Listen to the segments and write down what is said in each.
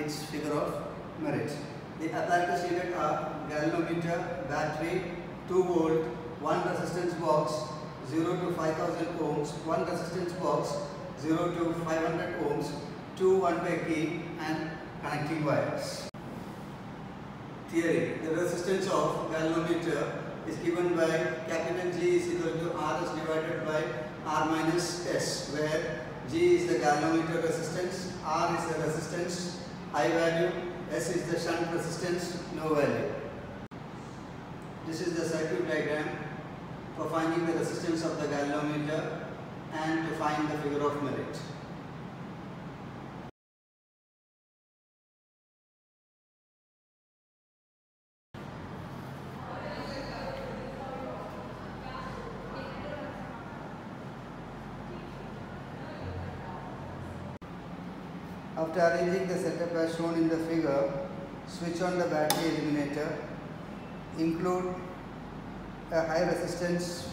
its figure of merit. The apparatus needed are galvanometer, battery, 2 volt, one resistance box 0 to 5000 ohms, one resistance box 0 to 500 ohms, two one-way key and connecting wires. Theory. The resistance of galvanometer is given by capital G is equal to Rs divided by R minus S where G is the galvanometer resistance, R is the resistance, I value, S is the shunt resistance, no value. This is the circuit diagram for finding the resistance of the galvanometer and to find the figure of merit. After arranging the setup as shown in the figure, switch on the battery eliminator, include a high resistance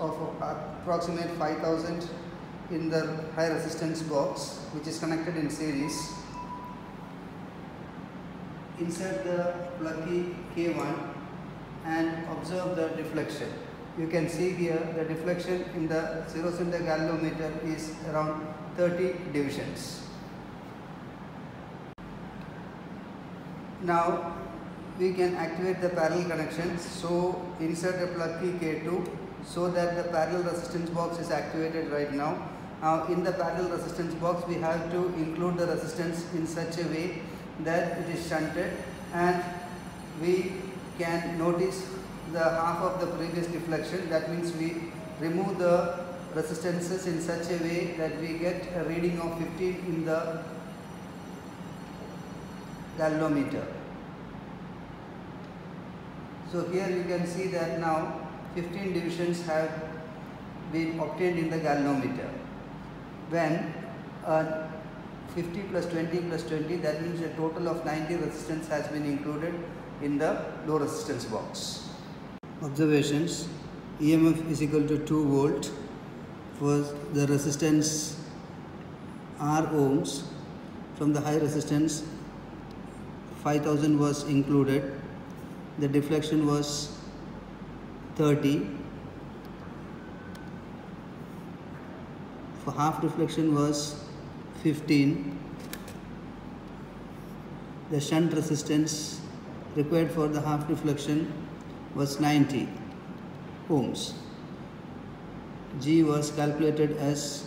of approximate 5000 in the high resistance box which is connected in series. Insert the plug key K1 and observe the deflection. You can see here the deflection in the zero center galvanometer is around 30 divisions. Now we can activate the parallel connections. So insert a plug key K2 so that the parallel resistance box is activated right now. Now in the parallel resistance box we have to include the resistance in such a way that it is shunted and we can notice the half of the previous deflection that means we remove the resistances in such a way that we get a reading of 15 in the galvanometer. So here you can see that now 15 divisions have been obtained in the galvanometer. When uh, 50 plus 20 plus 20 that means a total of 90 resistance has been included in the low resistance box. Observations EMF is equal to 2 volt for the resistance R ohms from the high resistance 5000 was included the deflection was 30 for half deflection was 15 the shunt resistance required for the half deflection was 90 ohms. G was calculated as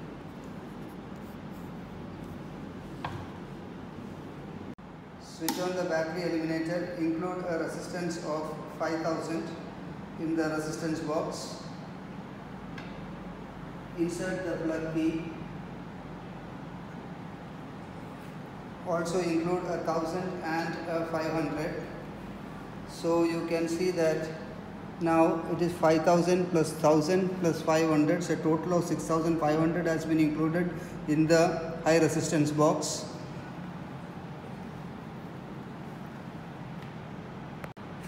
Switch on the battery eliminator, include a resistance of 5000 in the resistance box. Insert the plug key. Also include a thousand and a 500 so you can see that now it is 5000 plus 1000 plus 500 so a total of 6500 has been included in the high resistance box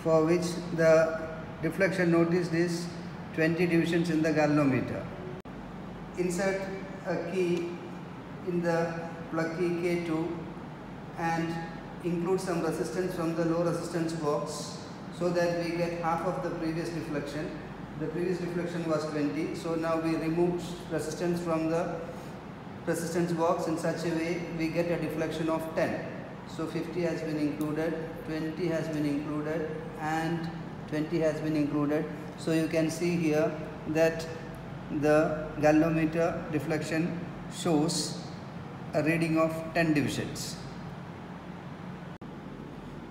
for which the deflection noticed is 20 divisions in the galvanometer insert a key in the plug key K2 and include some resistance from the low resistance box so that we get half of the previous deflection. The previous deflection was 20 so now we remove resistance from the resistance box in such a way we get a deflection of 10. So 50 has been included, 20 has been included and 20 has been included. So you can see here that the galvanometer deflection shows a reading of 10 divisions.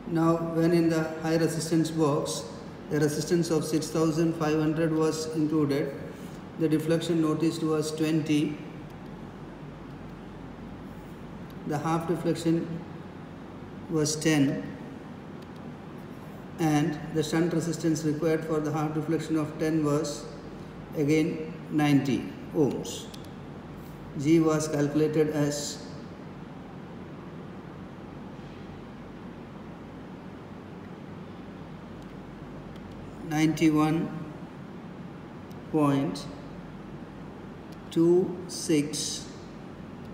Now when in the high resistance box the resistance of 6500 was included the deflection noticed was 20 the half deflection was 10 and the shunt resistance required for the half deflection of 10 was again 90 ohms. G was calculated as Ninety-one point two six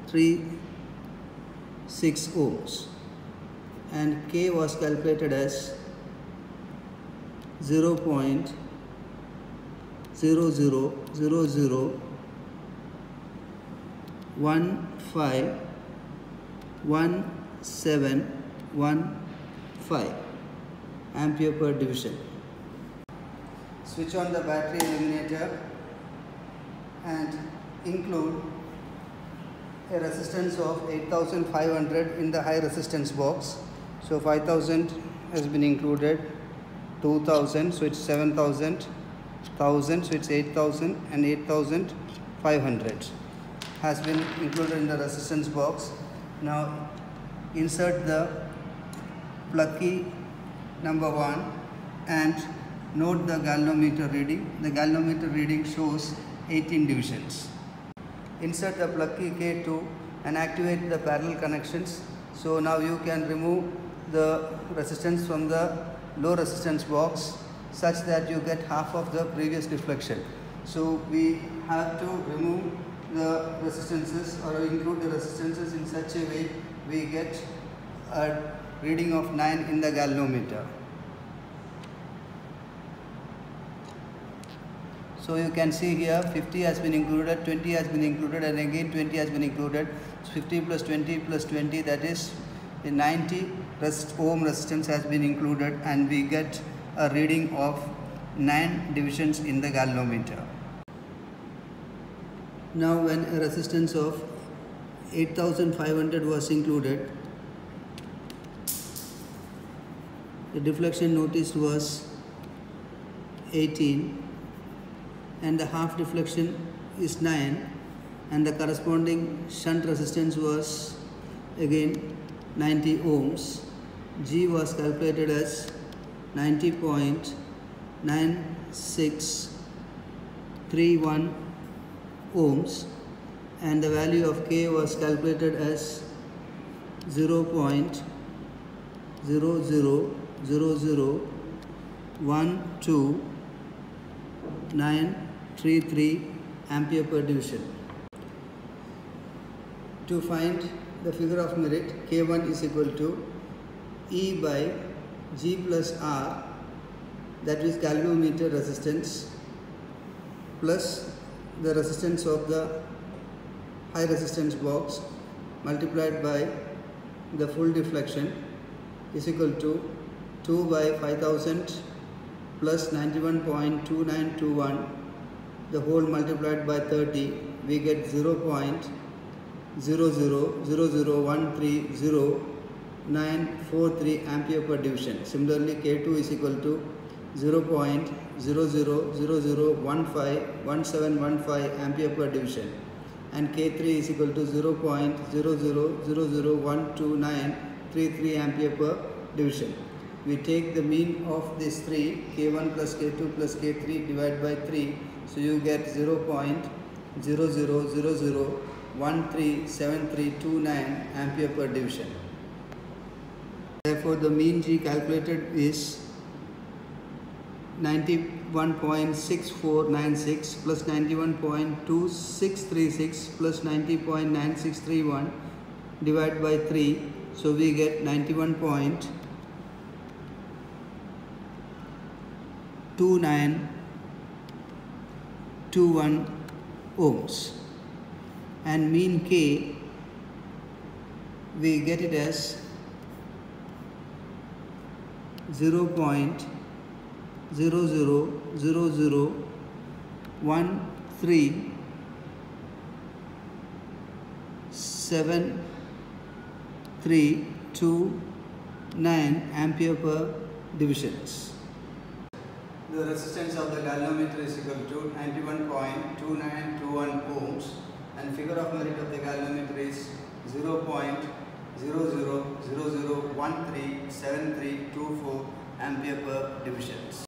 three six ohms and K was calculated as 0 0.0000 one five one seven one five ampere per division. Switch on the battery eliminator and include a resistance of 8500 in the high resistance box. So 5000 has been included, 2000 so it's 7000, 1000 so it's 8000 and 8500 has been included in the resistance box. Now insert the plug key number 1 and note the galvanometer reading. The galvanometer reading shows 18 divisions. Insert the plug key K2 and activate the parallel connections. So now you can remove the resistance from the low resistance box such that you get half of the previous deflection. So we have to remove the resistances or include the resistances in such a way we get a reading of 9 in the galvanometer. So you can see here 50 has been included, 20 has been included and again 20 has been included. So 50 plus 20 plus 20 that is 90 rest ohm resistance has been included and we get a reading of 9 divisions in the galvanometer. Now when a resistance of 8500 was included, the deflection noticed was 18 and the half deflection is 9 and the corresponding shunt resistance was again 90 ohms. G was calculated as 90.9631 ohms and the value of K was calculated as 0 0.0001233 ampere per division. To find the figure of merit K1 is equal to E by G plus R that is galvanometer resistance plus the resistance of the high resistance box multiplied by the full deflection is equal to 2 by 5000 plus 91.2921 the whole multiplied by 30 we get 0 0.000130943 ampere per division similarly k2 is equal to 0 0.0000151715 ampere per division and K3 is equal to 0 0.000012933 ampere per division. We take the mean of these three K1 plus K2 plus K3 divided by 3 so you get 0 0.0000137329 ampere per division. Therefore the mean G calculated is 91.6496 plus 91.2636 plus 90.9631 divided by 3 so we get 91.2921 ohms. And mean K we get it as 0. zero zero zero zero one three seven three two nine ampere per divisions. The resistance of the galvanometer is equal to 91.2921 ohms and figure of merit of the galvanometer is 0. 0000137324 ampere per divisions.